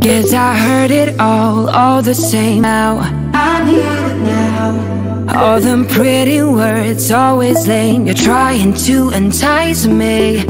Guess I heard it all, all the same now. I need it now. All them pretty words, always lame. You're trying to entice me.